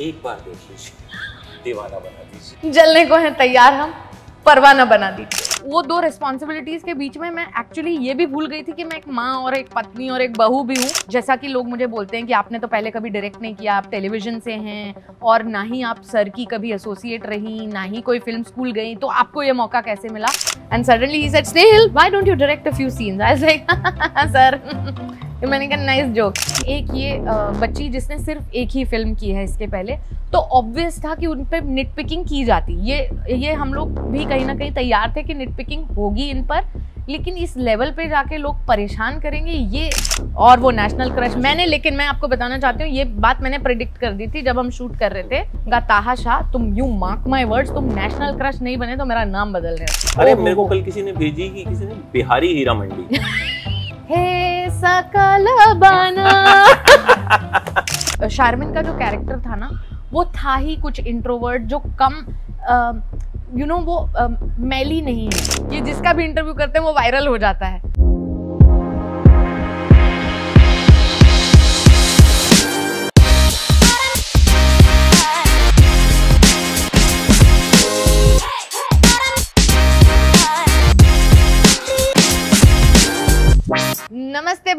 एक बार देख लीजिए। दीवाना बना दीजिए। जलने को है तैयार हम, परवाना बना दीजिए। वो दो रिस्पॉन्सिबिलिटीज के बीच में मैं एक्चुअली ये भी भूल गई थी कि मैं एक माँ और एक पत्नी और एक बहू भी हूँ। जैसा कि लोग मुझे बोलते हैं कि आपने तो पहले कभी डायरेक्ट नहीं किया, आप टेलीविज़न से हैं और ना ही आप सर की कभी एसोसिएट रही, ना ही कोई फ़िल्म स्कूल गई तो आपको ये मौका कैसे मिला? एंड सडनली सर मैंने कहा नाइस जोक। एक ये बच्ची जिसने सिर्फ़ एक ही फ़िल्म की है इसके पहले तो ऑब्वियस था कि उन पर निट पिकिंग की जाती। ये ये हम लोग भी कहीं ना कहीं तैयार थे कि निट पिकिंग होगी इन पर लेकिन इस लेवल पे जाके लोग परेशान करेंगे ये और वो नेशनल क्रश मैंने लेकिन मैं आपको बताना चाहती हूँ ये बात मैंने प्रिडिक्ट कर दी थी जब हम शूट कर रहे थे गाताहा शाह तुम यू मार्क माई वर्ड्स तुम नेशनल क्रश नहीं बने तो मेरा नाम बदल रहे अरे मेरे को कल किसी ने भेजी कि किसी ने बिहारी हीरा मंडी। हे सकल बना। शारमिन का जो कैरेक्टर था ना वो था ही कुछ इंट्रोवर्ट जो कम यू नो वो अ, मैली नहीं है। ये जिसका भी इंटरव्यू करते हैं वो वायरल हो जाता है।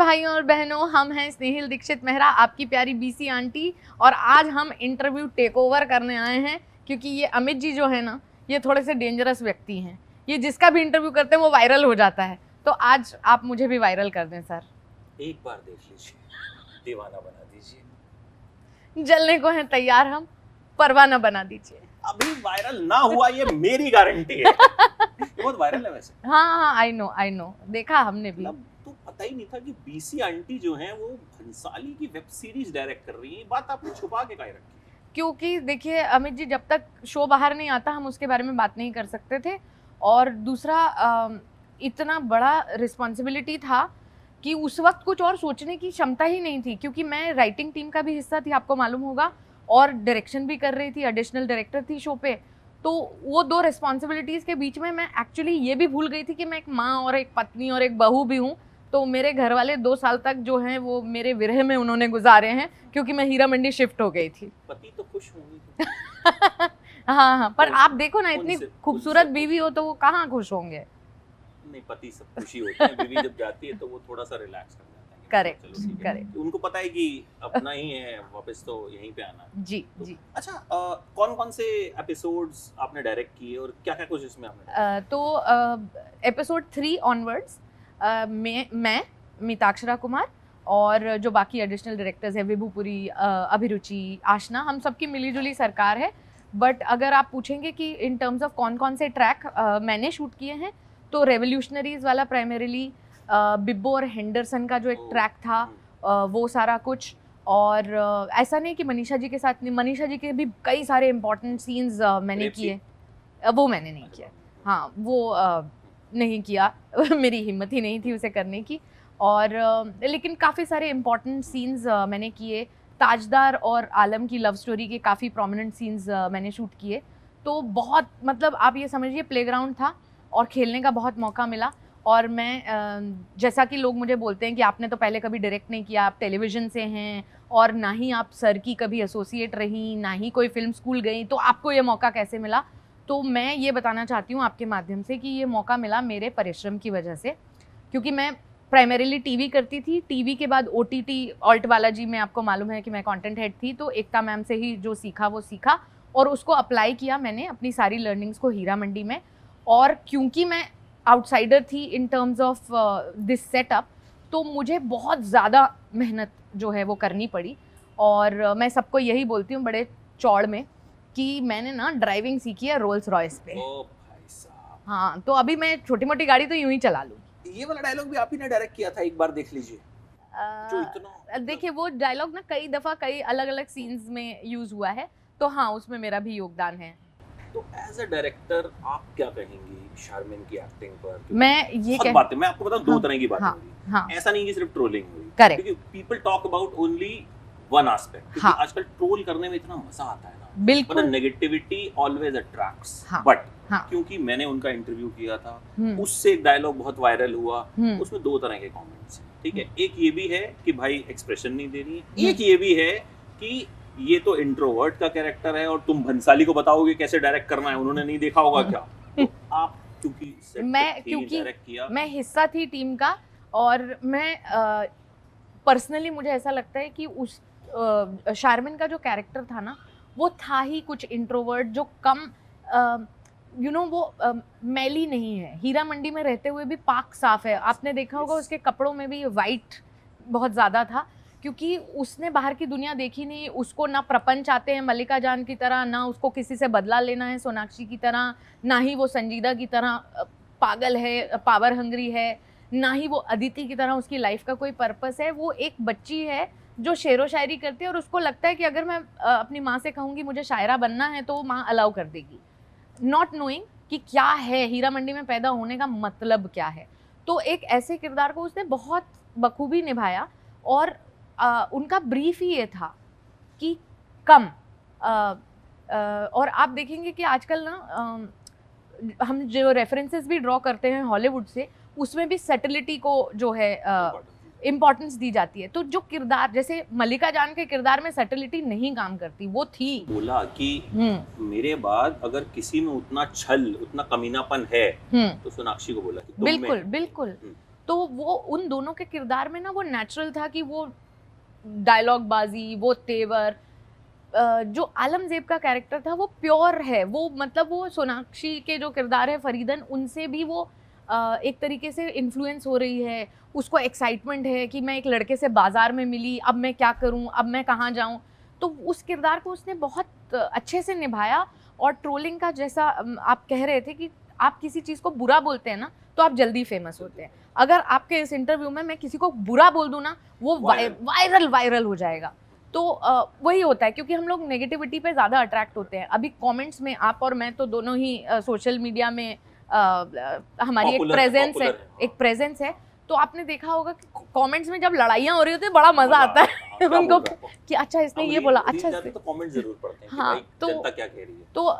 भाइयों और बहनों हम हैं स्नेहिल दीक्षित मेहरा आपकी प्यारी बीसी आंटी और आज हम इंटरव्यू टेक ओवर करने आए हैं क्योंकि ये अमित जी जो है ना ये थोड़े से डेंजरस व्यक्ति हैं। ये जिसका भी इंटरव्यू करते हैं वो वायरल हो जाता है। तो आज आप मुझे भी वायरल कर दें सर एक बार देख लीजिए। दीवाना बना दीजिए। जलने को है तैयार हम परवाना बना दीजिए। अभी वायरल ना हुआ ये मेरी गारंटी है। ये बहुत वायरल है वैसे। हाँ हाँ आई नो आई नो देखा हमने भी। मतलब पता ही नहीं था कि बीसी आंटी जो है वो भंसाली की वेब सीरीज़ डायरेक्ट कर रही है। बात आपने छुपा के काहे रखी क्योंकि देखिए, अमित जी, जब तक शो बाहर नहीं आता, हम उसके बारे में बात नहीं कर सकते थे। और दूसरा इतना बड़ा रिस्पॉन्सिबिलिटी था कि उस वक्त कुछ और सोचने की क्षमता ही नहीं थी, क्योंकि मैं राइटिंग टीम का भी हिस्सा थी, आपको मालूम होगा। और डायरेक्शन भी कर रही थी एडिशनल डायरेक्टर थी शो पे। तो वो दो रिस्पॉन्सिबिलिटीज़ के बीच में मैं एक्चुअली ये भी भूल गई थी कि मैं एक माँ और एक पत्नी और एक बहू भी हूँ। तो मेरे घर वाले दो साल तक जो हैं वो मेरे विरह में उन्होंने गुजारे हैं क्योंकि मैं हीरा मंडी शिफ्ट हो गई थी। पति तो खुश होंगे। हाँ हाँ पर आप देखो ना इतनी खूबसूरत बीवी हो तो वो कहाँ खुश होंगे? नहीं पति सब खुशी होते हैं बीवी जब जाती है तो वो थोड़ा सा रिलैक्स कर जाता है कि Correct, चलो ठीक है। correct. उनको पता है कि अपना ही है वापस तो यहीं पे आना। है जी जी। अच्छा कौन कौन से एपिसोड्स आपने डायरेक्ट किए और क्या क्या कुछ इसमें आपने अ, तो एपिसोड थ्री ऑनवर्ड्स मैं मैं मिताक्षरा कुमार और जो बाकी एडिशनल डायरेक्टर्स हैं विभूपुरी अभिरुचि आशना हम सबकी मिलीजुली सरकार है। बट अगर आप पूछेंगे कि इन टर्म्स ऑफ़ कौन कौन से ट्रैक मैंने शूट किए हैं तो रेवोल्यूशनरीज वाला प्राइमरीली बिब्बो और हेंडरसन का जो एक ट्रैक था अ, वो सारा कुछ। और अ, ऐसा नहीं कि मनीषा जी के साथ नहीं मनीषा जी के भी कई सारे इंपॉर्टेंट सीन्स मैंने किए। वो मैंने नहीं किया हाँ वो नहीं किया, मेरी हिम्मत ही नहीं थी उसे करने की। और लेकिन काफ़ी सारे इंपॉर्टेंट सीन्स मैंने किए। ताजदार और आलम की लव स्टोरी के काफ़ी प्रोमिनेंट सीन्स मैंने शूट किए। तो बहुत मतलब आप ये समझिए प्लेग्राउंड था और खेलने का बहुत मौका मिला। और मैं जैसा कि लोग मुझे बोलते हैं कि आपने तो पहले कभी डायरेक्ट नहीं किया, आप टेलीविज़न से हैं और ना ही आप सर की कभी एसोसिएट रही, ना ही कोई फ़िल्म स्कूल गई तो आपको ये मौका कैसे मिला? तो मैं ये बताना चाहती हूँ आपके माध्यम से कि ये मौका मिला मेरे परिश्रम की वजह से क्योंकि मैं प्राइमरीली टीवी करती थी। टीवी के बाद O T T Alt Balaji में आपको मालूम है कि मैं कंटेंट हेड थी तो एकता मैम से ही जो सीखा वो सीखा और उसको अप्लाई किया मैंने अपनी सारी लर्निंग्स को हीरा मंडी में। और क्योंकि मैं आउटसाइडर थी in terms of this setup तो मुझे बहुत ज़्यादा मेहनत जो है वो करनी पड़ी। और uh, मैं सबको यही बोलती हूँ बड़े चौड़ में कि मैंने ना ड्राइविंग सीखी है रोल्स रॉयस पे। ओ भाई साहब। हाँ तो अभी मैं छोटी मोटी गाड़ी तो यूँ ही चला लूँ ये वाला डायलॉग भी आप ही ने डायरेक्ट किया था एक बार देख लीजिए। देखिए वो डायलॉग ना कई दफ़ा कई अलग अलग सीन्स में यूज़ हुआ है तो हाँ उसमें मेरा भी योगदान है। तो एज अ डायरेक्टर आप क्या कहेंगी शारमिन की एक्टिंग पर? मैं ये कह बातें मैं आपको बताऊँ दो हाँ, तरह की बातें हाँ, हाँ। ऐसा नहीं कि सिर्फ़ ट्रोलिंग हुई. क्योंकि people talk about only one aspect क्योंकि। आजकल ट्रोल करने में इतना मज़ा आता है ना। बिल्कुल। नेगेटिविटी ऑलवेज अट्रैक्ट्स बट हाँ। क्योंकि मैंने उनका इंटरव्यू किया था हम्म, उससे एक डायलॉग बहुत वायरल हुआ हम्म, उसमें दो तरह के कमेंट्स हैं ठीक है? एक ये भी है कि भाई एक्सप्रेशन नहीं दे रही है हम्म। एक ये भी है कि ये तो इंट्रोवर्ट का कैरेक्टर है और तुम भंसाली को बताओगे कैसे डायरेक्ट करना है उन्होंने नहीं देखा होगा क्या? तो आप क्योंकि मैं- क्योंकि किया। मैं हिस्सा थी टीम का और मैं पर्सनली मुझे ऐसा लगता है कि उस शारमिन का जो कैरेक्टर था ना वो था ही कुछ इंट्रोवर्ट जो कम यू नो know, वो अ, मैली नहीं है। हीरा मंडी में रहते हुए भी पाक साफ़ है। आपने देखा होगा उसके कपड़ों में भी वाइट बहुत ज़्यादा था क्योंकि उसने बाहर की दुनिया देखी नहीं। उसको ना प्रपंच आते हैं मल्लिका जान की तरह ना उसको किसी से बदला लेना है सोनाक्षी की तरह ना ही वो संजीदा की तरह पागल है पावर हंग्री है ना ही वो अदिति की तरह उसकी लाइफ का कोई पर्पस है। वो एक बच्ची है जो शेर व शायरी करती है और उसको लगता है कि अगर मैं अपनी माँ से कहूँगी मुझे शायरा बनना है तो माँ अलाउ कर देगी। नॉट नोइंग कि क्या है हीरा मंडी में पैदा होने का मतलब क्या है। तो एक ऐसे किरदार को उसने बहुत बखूबी निभाया और अ, उनका ब्रीफ ही ये था कि कम अ, अ, और आप देखेंगे कि आजकल ना हम जो रेफरेंसेस भी ड्रॉ करते हैं हॉलीवुड से उसमें भी सेटिलिटी को जो है इम्पोर्टेंस दी जाती है। तो जो किरदार जैसे मल्लिका जान के किरदार में सेटिलिटी नहीं काम करती वो थी। बोला कि हम्म। मेरे बाद अगर किसी में उतना छल उतना कमीनापन है हम्म। तो सोनाक्षी को बोला कि बिल्कुल। बिल्कुल। हम्म। तो वो उन दोनों के किरदार में ना वो नेचुरल था कि वो डायलॉग बाजी वो तेवर जो आलमजेब का कैरेक्टर था वो प्योर है। वो मतलब वो सोनाक्षी के जो किरदार है फरीदन उनसे भी वो एक तरीके से इन्फ्लुएंस हो रही है उसको एक्साइटमेंट है कि मैं एक लड़के से बाज़ार में मिली अब मैं क्या करूँ अब मैं कहाँ जाऊँ? तो उस किरदार को उसने बहुत अच्छे से निभाया और ट्रोलिंग का जैसा आप कह रहे थे कि आप किसी चीज़ को बुरा बोलते हैं ना तो आप जल्दी फ़ेमस होते हैं। अगर आपके इस इंटरव्यू में मैं किसी को बुरा बोल दूँ ना वो वाय- वायरल। वायरल हो जाएगा। तो वही होता है क्योंकि हम लोग नेगेटिविटी पे ज़्यादा अट्रैक्ट होते हैं। अभी कमेंट्स में आप और मैं तो दोनों ही सोशल मीडिया में हमारी एक प्रेजेंस है है। एक प्रेजेंस है। तो आपने देखा होगा कि कमेंट्स में जब लड़ाइयाँ हो रही होती है बड़ा मज़ा आता है। हाँ, उनको है? कि अच्छा इसने ये बोला अच्छा इसने तो कमेंट ज़रूर पढ़ते हैं हाँ, तो- क्या कह रही है। तो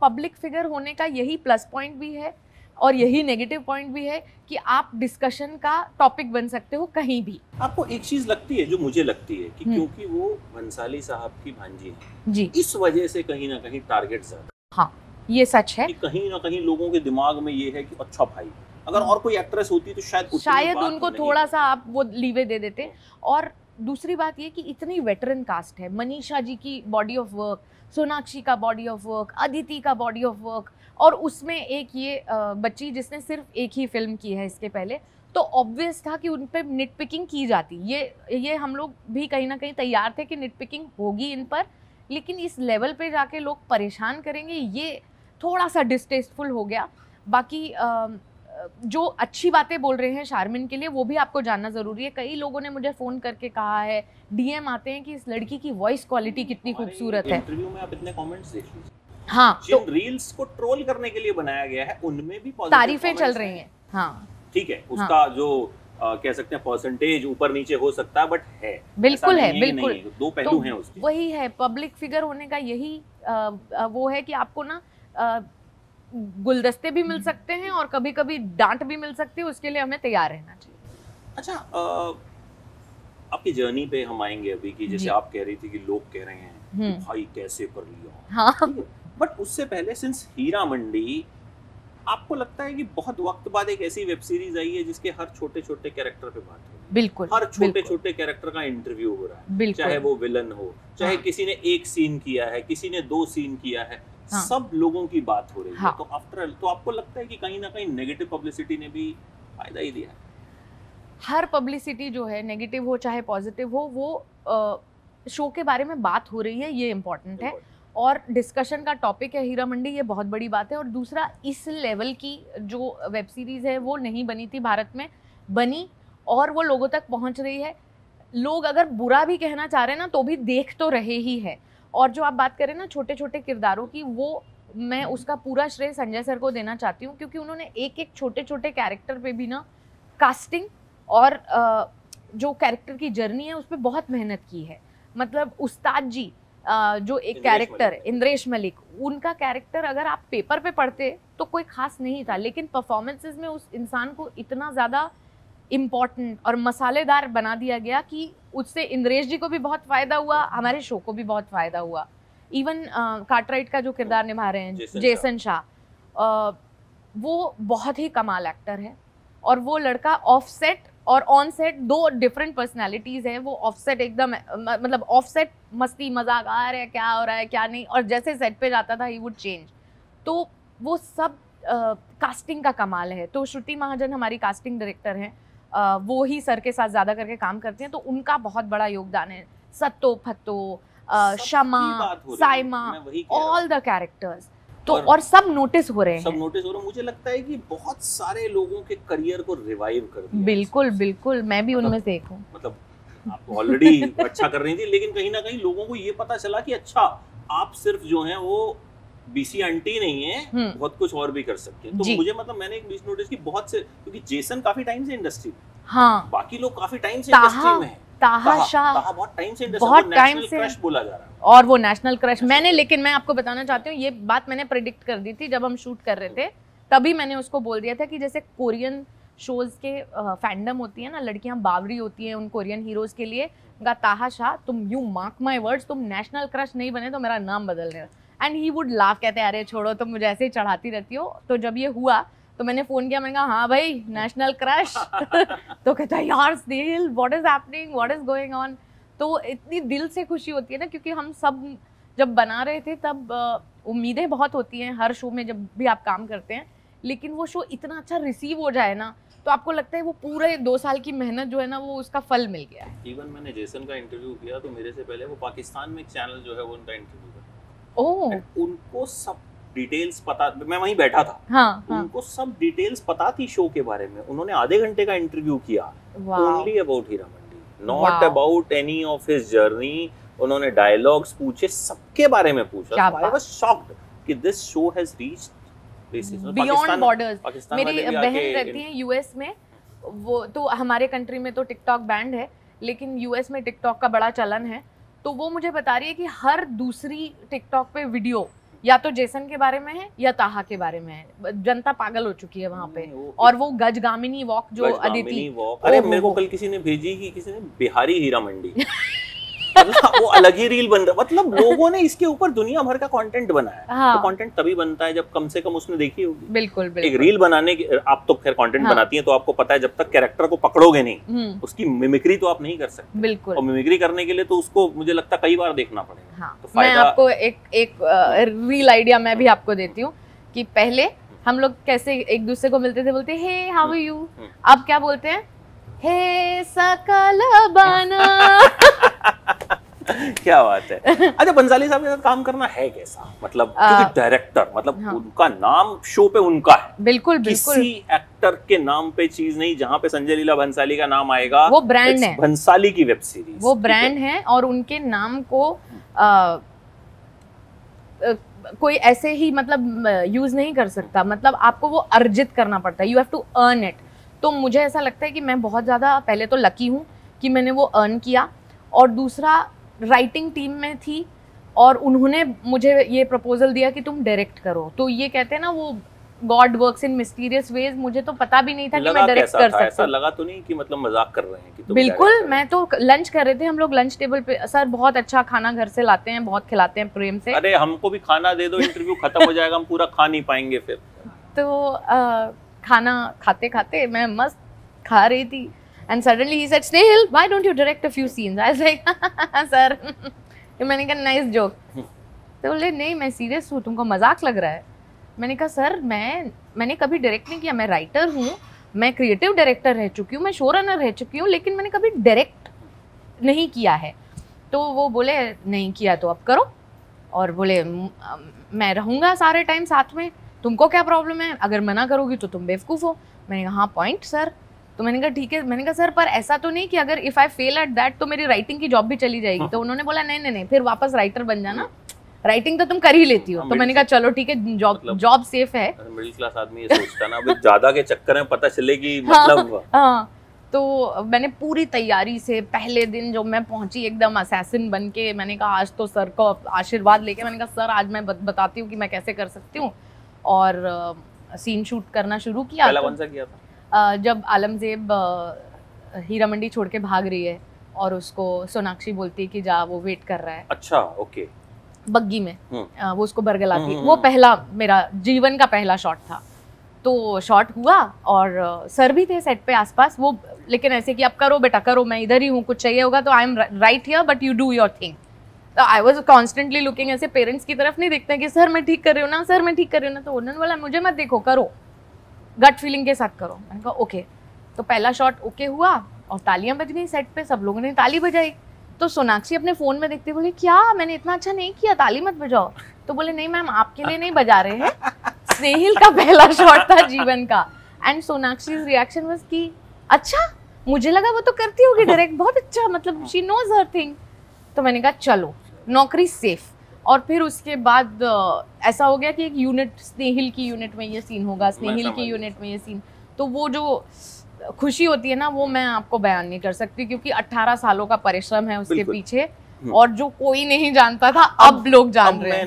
पब्लिक फिगर होने का यही प्लस पॉइंट भी है और यही नेगेटिव पॉइंट भी है कि आप डिस्कशन का टॉपिक बन सकते हो कहीं भी। आपको एक चीज़ लगती है जो मुझे लगती है कि हम्म। क्योंकि वो भंसाली साहब की भांजी है जी। इस वजह से कहीं ना कहीं टारगेट ज़्यादा ये सच है। कि कहीं ना कहीं लोगों के दिमाग में ये है कि अच्छा भाई अगर और कोई एक्ट्रेस होती तो शायद शायद उनको नहीं थोड़ा सा आप वो लीवे दे देते। और दूसरी बात ये कि इतनी वेटरन कास्ट है। मनीषा जी की बॉडी ऑफ़ वर्क सोनाक्षी का बॉडी ऑफ़ वर्क अदिति का बॉडी ऑफ़ वर्क और उसमें एक ये बच्ची जिसने सिर्फ़ एक ही फ़िल्म की है इसके पहले तो ऑब्वियस था कि उन पर निट पिकिंग की जाती। ये ये हम लोग भी कहीं ना कहीं तैयार थे कि निट पिकिंग होगी इन पर लेकिन इस लेवल पे जाके लोग परेशान करेंगे। ये थोड़ा सा डिस्टेस्टफुल हो गया। बाकी जो अच्छी बातें बोल रहे हैं शारमिन के लिए वो भी आपको जानना ज़रूरी है। कई लोगों ने मुझे फ़ोन करके कहा है डीएम आते हैं कि इस लड़की की वॉइस क्वालिटी कितनी खूबसूरत है। इंटरव्यू में आप इतने कमेंट्स देख हाँ तो रील्स को ट्रोल करने के लिए बनाया गया है उनमें भी तारीफें चल रही हैं। हाँ। ठीक है उसका जो अ, कह सकते हैं परसेंटेज ऊपर नीचे हो सकता है बट है। बिल्कुल है बिल्कुल। दो पहलू तो हैं उसके। वही है पब्लिक फिगर होने का यही अ, वो है कि आपको ना गुलदस्ते भी मिल सकते हैं और कभी कभी डांट भी मिल सकती है उसके लिए हमें तैयार रहना चाहिए। अच्छा आपकी जर्नी पे हम आएँगे अभी की जैसे आप कह रही थी कि लोग कह रहे हैं हम्म। भाई कैसे कर लिया। हाँ। बट उससे पहले सिंस हीरा मंडी आपको लगता है कि बहुत वक्त बाद एक ऐसी वेब सीरीज़ आई है जिसके हर छोटे छोटे कैरेक्टर पे बात हो बिल्कुल हर छोटे छोटे कैरेक्टर का इंटरव्यू हो रहा है। चाहे वो विलन हो चाहे हाँ। किसी ने एक सीन किया है किसी ने दो सीन किया है हाँ। सब लोगों की बात हो रही हाँ। है। तो आफ्टर तो आपको लगता है कि कहीं ना कहीं नेगेटिव पब्लिसिटी ने भी फ़ायदा ही दिया? हर पब्लिसिटी जो है नेगेटिव हो चाहे पॉजिटिव हो वो आ, शो के बारे में बात हो रही है ये इम्पोर्टेंट है। और डिस्कशन का टॉपिक है हीरा मंडी ये बहुत बड़ी बात है। और दूसरा इस लेवल की जो वेब सीरीज़ है वो नहीं बनी थी भारत में। बनी और वो लोगों तक पहुँच रही है। लोग अगर बुरा भी कहना चाह रहे हैं ना तो भी देख तो रहे ही है। और जो आप बात करें ना छोटे छोटे किरदारों की वो मैं उसका पूरा श्रेय संजय सर को देना चाहती हूँ क्योंकि उन्होंने एक एक छोटे छोटे कैरेक्टर पे भी ना कास्टिंग और जो कैरेक्टर की जर्नी है उस पर बहुत मेहनत की है। मतलब उस्ताद जी जो एक कैरेक्टर इंद्रेश मलिक उनका कैरेक्टर अगर आप पेपर पे पढ़ते तो कोई खास नहीं था लेकिन परफॉर्मेंसेज में उस इंसान को इतना ज़्यादा इम्पोर्टेंट और मसालेदार बना दिया गया कि उससे इंद्रेश जी को भी बहुत फ़ायदा हुआ हमारे शो को भी बहुत फ़ायदा हुआ। इवन कार्टराइट का जो किरदार निभा रहे हैं जेसन शाह वो बहुत ही कमाल एक्टर है और वो लड़का ऑफ़ सेट और ऑन सेट दो डिफरेंट पर्सनैलिटीज़ हैं वो ऑफ़ सेट एकदम मतलब ऑफ़ सेट मस्ती मज़ाक आ रहा है क्या हो रहा है क्या नहीं और जैसे सेट पे जाता था ही वुड चेंज तो वो सब कास्टिंग uh, का कमाल है। तो श्रुति महाजन हमारी कास्टिंग डायरेक्टर हैं। वो ही सर के साथ ज़्यादा करके काम करती हैं तो उनका बहुत बड़ा योगदान है। Satto Fatto Shama Saima. All the characters तो और- और सब नोटिस हो रहे हैं। सब नोटिस हो रहा है। मुझे लगता है कि बहुत सारे लोगों के करियर को रिवाइव कर दिया बिल्कुल बिल्कुल मैं भी मतलब- उनमें से एक हूँ। मतलब आप ऑलरेडी अच्छा कर रही थी लेकिन कहीं ना कहीं लोगों को ये पता चला कि अच्छा आप सिर्फ़ जो है वो बीसी आंटी नहीं है हम्म। बहुत कुछ और भी कर सकते हैं। तो मुझे मतलब मैंने एक चीज़ नोटिस की बहुत से क्योंकि जेसन काफ़ी टाइम से इंडस्ट्री में हाँ। बाकी लोग काफ़ी टाइम से इंडस्ट्री में हैं। ताहा ताहा शाह ताहा बहुत टाइम से बहुत टाइम से- क्रश बोला जा रहा है। और वो नेशनल क्रश मैंने लेकिन मैं आपको बताना चाहती हूँ ये बात मैंने प्रिडिक्ट कर दी थी जब हम शूट कर रहे थे तभी मैंने उसको बोल दिया था कि जैसे कोरियन शोज़ के फैंडम होती है ना लड़कियाँ बावरी होती हैं उन कोरियन हीरोज के लिए उनका ताहा शाह तुम यू मार्क माय वर्ड्स तुम नेशनल क्रश नहीं बने तो मेरा नाम बदल देना। एंड ही वुड लाफ कहते हैं, अरे, छोड़ो, तुम मुझे ऐसे ही चढ़ाती रहती हो। तो जब ये हुआ तो मैंने फ़ोन किया, मैंने कहा हाँ भाई नेशनल क्रश तो कहता है, यार Snehil what is happening what is going on तो इतनी दिल से खुशी होती है ना, क्योंकि हम सब जब बना रहे थे, तब उम्मीदें बहुत होती हैं हर शो में जब भी आप काम करते हैं। लेकिन वो शो इतना अच्छा रिसीव हो जाए ना तो आपको लगता है वो पूरे दो साल की मेहनत जो है ना, वो उसका फल मिल गया इवन मैंने जेसन का इंटरव्यू किया तो मेरे से पहले वो पाकिस्तान में एक चैनल जो है, वो उनका इंटरव्यू And उनको सब डिटेल्स पता मैं वहीं बैठा था। हाँ हाँ। उनको सब डिटेल्स पता थी शो के बारे में। उन्होंने आधे घंटे का इंटरव्यू किया। Only about Heeramandi not about any of his journey उन्होंने डायलॉग्स पूछे सबके बारे में पूछा। क्या आई वाज शॉक्ड कि this show has reached beyond borders मेरी बहन रहती है यूएस में। वो तो हमारे कंट्री में तो टिकटॉक बैंड है लेकिन यूएस में टिकटॉक का बड़ा चलन है। तो वो मुझे बता रही है कि हर दूसरी टिकटॉक पे वीडियो या तो जेसन के बारे में है या ताहा के बारे में है। जनता पागल हो चुकी है वहाँ पे। और वो गज गामिनी वॉक जो अदिति अरे मेरे को कल किसी ने भेजी कि किसी ने बिहारी हीरा मंडी मतलब वो अलग ही रील बन रहा मतलब लोगों ने इसके ऊपर दुनिया भर का कंटेंट बनाया हाँ। तो कंटेंट तभी बनता है जब कम से कम उसने देखी होगी। बिल्कुल बिल्कुल। एक रील बनाने की आप तो खैर कंटेंट हाँ। बनाती हैं तो आपको पता है जब तक कैरेक्टर को पकड़ोगे नहीं हम्म। उसकी मिमिक्री तो आप नहीं कर सकते। बिल्कुल। और मिमिक्री करने के लिए तो उसको मुझे लगता है कई बार देखना पड़ेगा। हाँ। तो मैं आपको एक एक रील आइडिया मैं भी आपको देती हूँ कि पहले हम लोग कैसे एक दूसरे को मिलते थे बोलते हे हाउ आर यू आप क्या बोलते हैं? हे सकल बना। क्या बात है। अच्छा बंसाली साहब के साथ काम करना है कैसा? मतलब डायरेक्टर मतलब हाँ। उनका नाम शो पे उनका है। बिल्कुल बिल्कुल। किसी एक्टर के नाम पे चीज़ नहीं जहाँ पे संजय लीला भंसाली का नाम आएगा वो ब्रांड है। भंसाली की वेब सीरीज़ वो ब्रांड है? और उनके नाम को आ, अ, कोई ऐसे ही मतलब यूज़ नहीं कर सकता। मतलब आपको वो अर्जित करना पड़ता है। You have to earn it तो मुझे ऐसा लगता है कि मैं बहुत ज़्यादा पहले तो लकी हूँ कि मैंने वो अर्न किया और दूसरा राइटिंग टीम में थी और उन्होंने मुझे ये प्रपोजल दिया कि तुम डायरेक्ट करो। तो ये कहते हैं ना वो God works in mysterious ways मुझे तो पता भी नहीं था कि मैं डायरेक्ट कर सकती ऐसा लगा तो नहीं कि मतलब मज़ाक कर रहे हैं कि तुम बिल्कुल मैं तो लंच कर रहे थे हम लोग लंच टेबल पे सर बहुत अच्छा खाना घर से लाते हैं बहुत खिलाते हैं प्रेम से। अरे हमको भी खाना दे दो इंटरव्यू खत्म हो जाएगा हम पूरा खा नहीं पाएँगे फिर। तो खाना खाते खाते मैं मस्त खा रही थी। And suddenly he said Snehil why don't you direct a few scenes I like sir मैंने कहा नाइस जोक तो बोले, नहीं, मैं सीरियस हूँ, तुमको मज़ाक लग रहा है। मैंने कहा सर मैं, मैंने कभी डायरेक्ट नहीं किया, मैं राइटर हूँ, मैं क्रिएटिव डायरेक्टर रह चुकी हूँ, मैं शो रनर रह चुकी हूँ, लेकिन मैंने कभी डायरेक्ट नहीं किया है। तो वो बोले, नहीं किया तो अब करो। और बोले, मैं रहूँगा सारे टाइम साथ में। तुमको क्या प्रॉब्लम है? अगर मना करोगी तो तुम बेवकूफ़ हो। मैंने कहा हाँ पॉइंट सर तो मैंने कहा ठीक है। मैंने कहा सर पर ऐसा तो नहीं कि अगर if I fail at that तो मेरी राइटिंग की जॉब भी चली जाएगी। तो उन्होंने बोला नहीं नहीं नहीं फिर वापस राइटर बन जाना। राइटिंग तो तुम कर ही लेती हो। हाँ, तो मैंने कहा चलो ठीक है जॉब मतलब- जॉब सेफ़ है। मिडिल क्लास आदमी ये सोचता ना अभी ज़्यादा के चक्कर में पता चले कि हाँ। मतलब। हाँ। तो मैंने पूरी तैयारी से पहले दिन जो मैं पहुँची एकदम असैसिन बन के मैंने कहा आज तो सर को आशीर्वाद लेके मैंने कहा सर आज मैं बताती हूँ कि मैं कैसे कर सकती हूँ। और सीन शूट करना शुरू किया पहला तो कौन सा किया था? जब आलमजेब हीरा मंडी छोड़ के भाग रही है और उसको सोनाक्षी बोलती है कि जा वो वेट कर रहा है। अच्छा ओके बग्गी में हम्म। वो उसको बरगलाती हम्म, वो हम्म, पहला मेरा जीवन का पहला शॉट था। तो शॉट हुआ और सर भी थे सेट पे आसपास। वो लेकिन ऐसे कि अब करो बेटा करो मैं इधर ही हूँ कुछ चाहिए होगा तो I am right here but you do your thing I was constantly looking ऐसे पेरेंट्स की तरफ़ नहीं देखते कि, सर, मैं ठीक कर रही हूँ ना? सर, मैं ठीक कर रही हूँ ना? तो उन्होंने बोला, मुझे मत देखो, करो। गट फीलिंग के साथ करो। मैंने कहा ओके तो पहला शॉट ओके हुआ और तालियाँ बज गई सेट पे, सब लोगों ने ताली बजाई। तो सोनाक्षी अपने फ़ोन में देखते बोले, क्या? मैंने इतना अच्छा नहीं किया, ताली मत बजाओ। तो बोले, नहीं मैम आपके लिए नहीं बजा रहे हैं। स्नेहिल का पहला शॉट था जीवन का। एंड सोनाक्षी रिएक्शन वाज कि अच्छा मुझे लगा वो तो करती होगी डायरेक्ट बहुत अच्छा मतलब शी नोज़ हर थिंग तो मैंने कहा, चलो। नौकरी सेफ़ और फिर उसके बाद ऐसा हो गया कि एक यूनिट स्नेहिल की यूनिट में ये सीन होगा स्नेहिल की यूनिट में ये सीन तो वो जो खुशी होती है ना वो मैं आपको बयान नहीं कर सकती क्योंकि 18 सालों का परिश्रम है उसके पीछे हम्म। और जो कोई नहीं जानता था अब अब लोग जान अब रहे हैं।